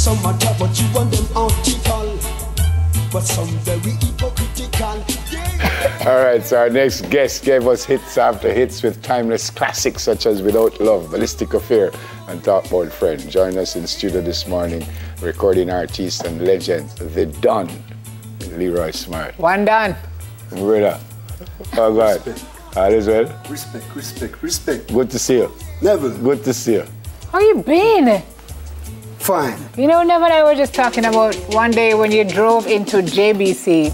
Some matter, but you want them article. But some very hypocritical. Yeah. All right, so our next guest gave us hits after hits with timeless classics such as Without Love, Ballistic Affair, and Talk About Friend. Join us in studio this morning, recording artists and legends, The Don, Leroy Smart. One done. Brother, oh God, all is well? Respect, respect, respect. Good to see you. Never. Good to see you. How you been? Fine. You know, Never and I were just talking about one day when you drove into JBC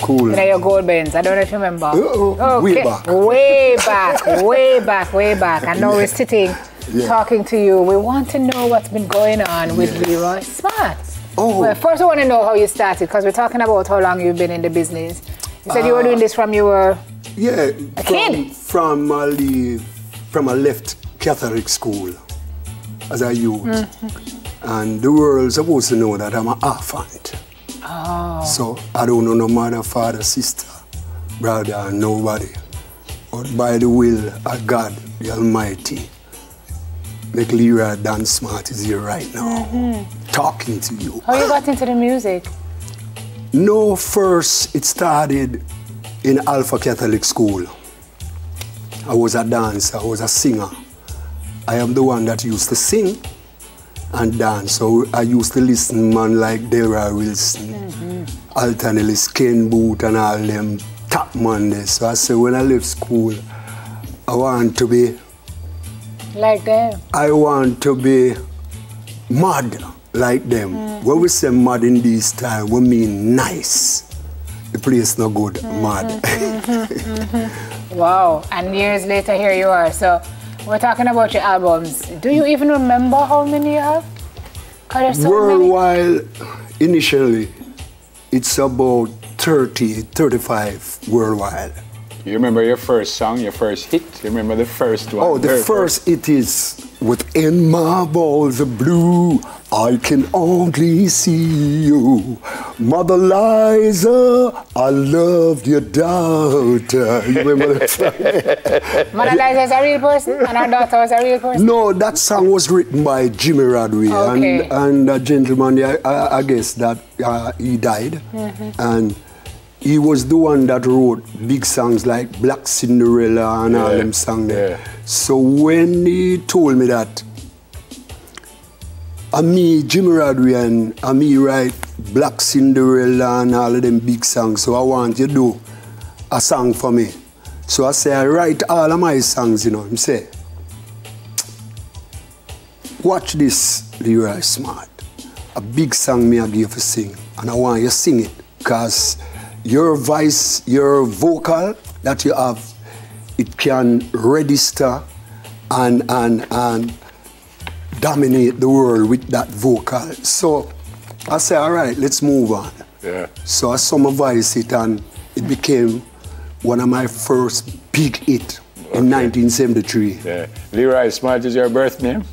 Cool. in your gold Benz. I don't know if you remember. Uh-oh, way back. Way back, way back, way back. And now we're sitting Yeah. talking to you. We want to know what's been going on with Yes. Leroy Smart. Oh. Well, first, I want to know how you started because we're talking about how long you've been in the business. You said you Uh, were doing this from you were. Yeah, A from, kid? from a from Alpha Catholic school as a youth. Mm-hmm. And the world's supposed to know that I'm an orphan. Oh. So I don't know no mother, father, sister, brother, nobody. But by the will of God, the Almighty, make Leroy Dan Smart is here right now, mm-hmm. talking to you. How you got into the music? No, first it started in Alpha Catholic School. I was a dancer, I was a singer. I am the one that used to sing and dance. So I used to listen man like Delroy Wilson, mm-hmm. Alton Ellis, Ken Boothe and all them top man there. So I said when I left school, I want to be Like them. I want to be mad like them. Mm. When we say mad in this time, we mean nice. The place no good, mad. Mm-hmm, mm-hmm, wow. And years later, here you are. So we're talking about your albums. Do you even remember how many you have? there's so many. Worldwide, initially, it's about 30, 35 worldwide. You remember your first song, your first hit? You remember the first one? Oh, the Very first it is within my balls of blue. I can only see you, Mother Liza. I loved your daughter. You remember that song? Mother Liza is a real person and our daughter was a real person. No, that song was written by Jimmy Radway, Okay. and and a gentleman. I, I, I guess that uh, he died, and he was the one that wrote big songs like Black Cinderella and all them songs. there. yeah. So when he told me that, I me Jimmy Radway and me write Black Cinderella and all of them big songs. So I want you to do a song for me. So I say I write all of my songs, you know. Him say. Watch this, Leroy Smart. A big song me I give you sing, and I want you to sing it, cause your voice, your vocal that you have, it can register and and and dominate the world with that vocal. So I say, all right, let's move on. Yeah. So I summarized it, and it became one of my first big hit in 1973. Yeah. Leroy Smart is your birth name?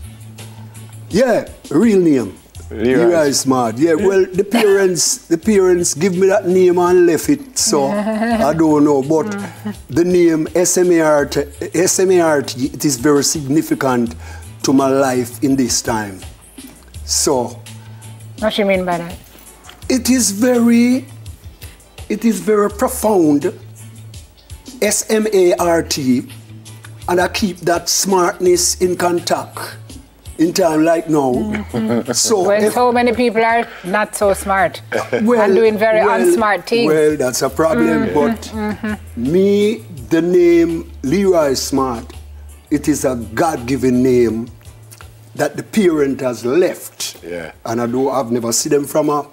Yeah, real name. Leroy. Leroy Smart. Yeah, well, the parents, the parents give me that name and left it, so I don't know. But mm. the name SMART, SMART, it is very significant to my life in this time. So What you mean by that? it is very, it is very profound. S M A R T, and I keep that smartness in contact in time like now. Mm-hmm. So When if- so many people are not so smart well, and doing very well, unsmart things. Well, that's a problem. Mm-hmm. But mm-hmm. me, the name Leroy Smart, it is a God-given name that the parent has left. Yeah. And I do. I've never seen them from a.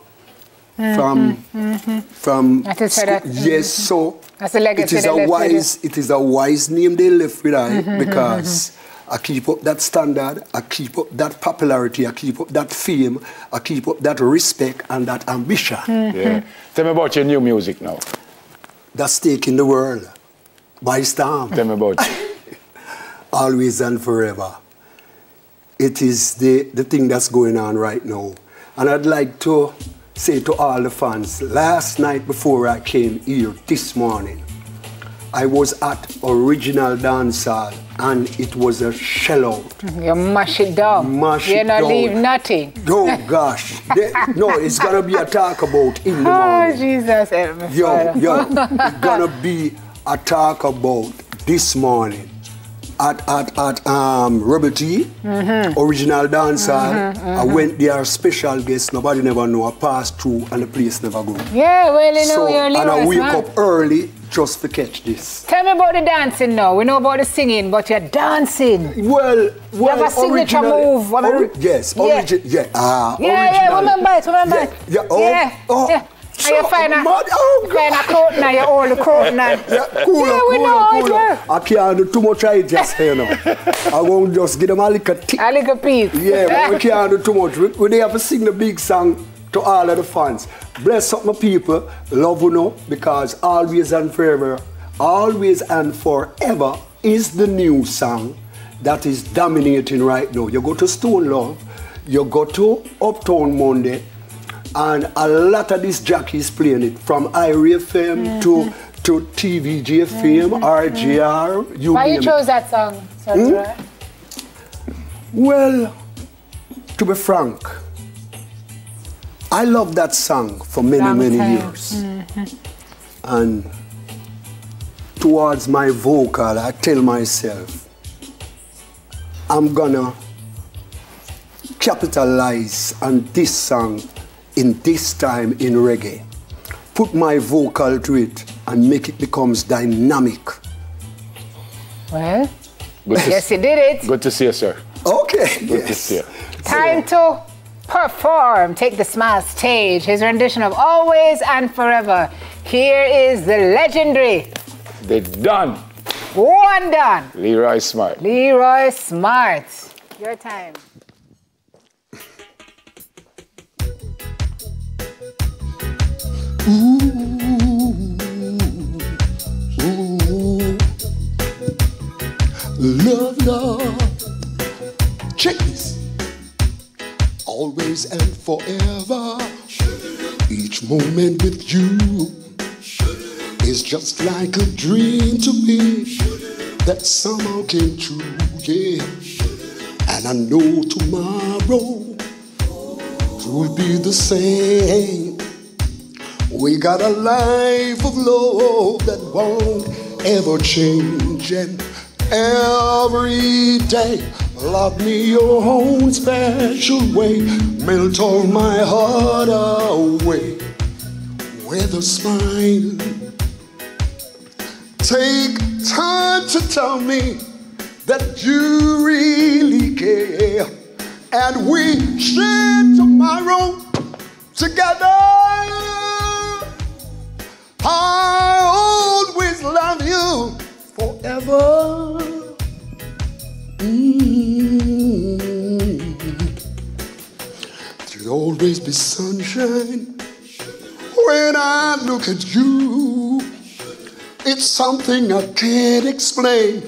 Mm-hmm, from, mm-hmm. from That is so school. that- yes, so That's the legacy it is a left with you. wise, it is a wise name they left with I mm-hmm, because I keep up that standard, I keep up that popularity, I keep up that fame, I keep up that respect and that ambition. Yeah. Tell me about your new music now. That's taking the world by storm, Tell me about it. always and forever. It is the, the thing that's going on right now. And I'd like to say to all the fans, last night before I came here this morning, I was at Original Dance Hall and it was a shell out. You mash it down. Mash you it not down. leave nothing. Oh gosh. They- no, it's gonna be a talk about in the oh, morning. Oh. Jesus. help me, Yo, yo, it's gonna be a talk about this morning at at at um Rebel T, Mm-hmm. original dance hall. I went there, special guest. Nobody never know. I passed through and the place never go. Yeah, well, you know, So you're and I wake man. up early just to catch this. Tell me about the dancing now. We know about the singing, but you're dancing. Well, well, have a signature move, ori- yes, Yeah. yeah, ah, Yeah, yeah, remember it, remember yeah, it. Yeah, oh, yeah, oh, yeah. And you so find a, uh, mad, oh, you find uh, a coat now, uh, you hold the coat now. Yeah, cool, Yeah, we cool, know it cool. I can't do too much right just here now. I won't just give them a little tick. A little piece. Yeah, but we can't do too much. We, we they have to sing the big song to all of the fans. Bless up my people, love you know, because always and forever, always and forever is the new song that is dominating right now. You go to Stone Love, you go to Uptown Monday, and a lot of these jockeys playing it from IRIE FM to to TVG FM, RJR, you Why you name it. chose that song, Hmm? Well, to be frank, I love that song for many, Long many time. years. And towards my vocal, I tell myself, I'm gonna capitalize on this song in this time in reggae. Put my vocal to it and make it becomes dynamic. Well, Good to, yes, you did it. good to see you, sir. Okay. Good to see you. Time to perform. Take the smile stage. His rendition of Always and Forever. Here is the legendary They done. one done. Leroy Smart. Leroy Smart. Your time. Love, love, chase, always and forever. Each moment with you is just like a dream to me that somehow came true, yeah. And I know tomorrow will be the same. We got a life of love that won't ever change. And every day, love me your own special way. Melt all my heart away with a smile. Take time to tell me that you really care. And we share tomorrow together. I always love you forever. Mm. There'll always be sunshine when I look at you. It's something I can't explain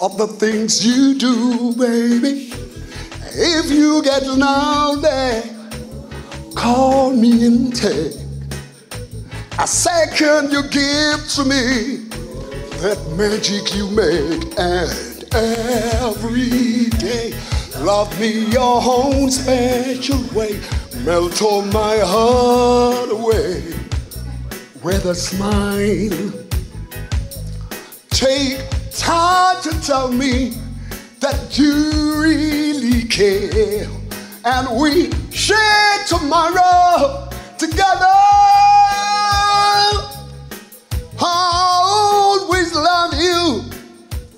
of the things you do, baby. If you get lonely, call me and take a second you give to me that magic you make and every day love me your own special way melt all my heart away with a smile. Take time to tell me that you really care and we share tomorrow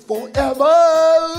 forever.